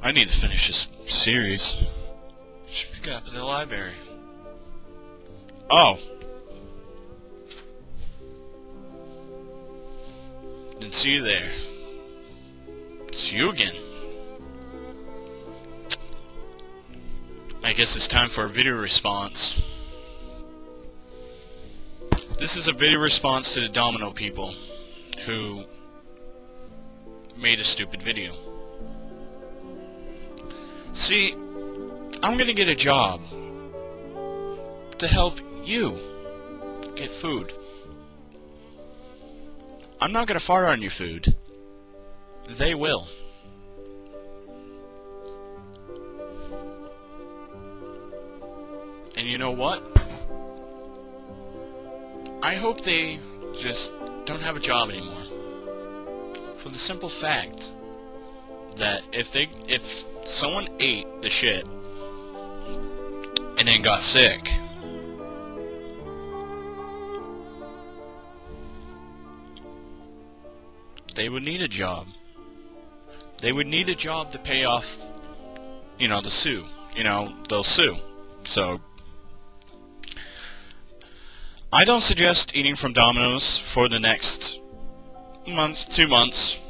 I need to finish this series. Should pick it up at the library. Oh. Didn't see you there. It's you again. I guess it's time for a video response. This is a video response to the Domino people who made a stupid video. See, I'm gonna get a job to help you get food. I'm not gonna fart on your food. They will. And you know what? I hope they just don't have a job anymore. For the simple fact that if they if someone ate the shit and then got sick they would need a job. They would need a job to pay off you know, the sue. You know, they'll sue. So I don't suggest eating from Domino's for the next month, two months,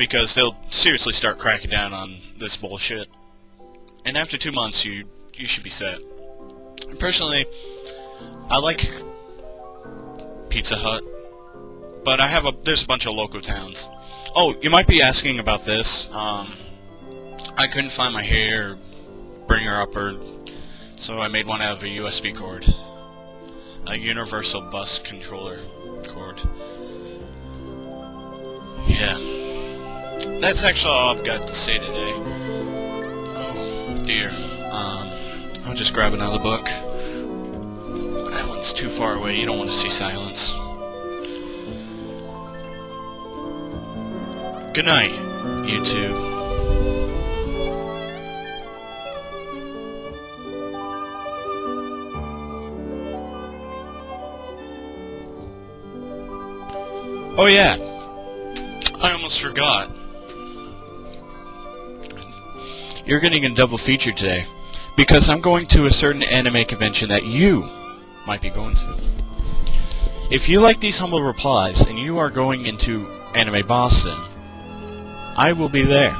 because they'll seriously start cracking down on this bullshit. And after two months, you you should be set. Personally, I like Pizza Hut, but I have a there's a bunch of local towns. Oh, you might be asking about this. Um, I couldn't find my hair bringer upper, so I made one out of a USB cord a universal bus controller cord. Yeah. That's actually all I've got to say today. Oh, dear. Um, I'll just grab another book. That one's too far away. You don't want to see silence. Good night, YouTube. Oh yeah, I almost forgot. You're getting a double feature today because I'm going to a certain anime convention that you might be going to. If you like these humble replies and you are going into Anime Boston, I will be there.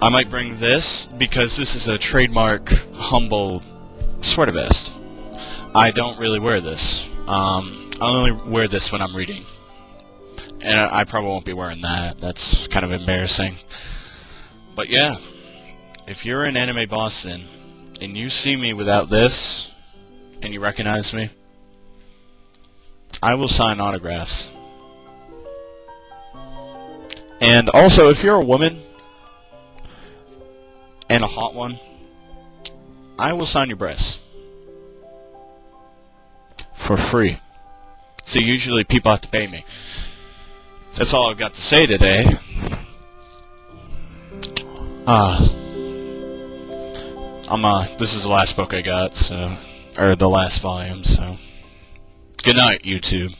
I might bring this because this is a trademark humble sweater vest. I don't really wear this. Um, I only wear this when I'm reading. And I probably won't be wearing that. That's kind of embarrassing. But yeah, if you're in Anime Boston and you see me without this and you recognize me, I will sign autographs. And also, if you're a woman and a hot one, I will sign your breasts for free. So usually people have to pay me. That's all I've got to say today. Uh, I'm uh this is the last book I got, so or the last volume, so good night, YouTube.